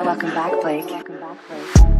Welcome back, Blake. Welcome back, Blake.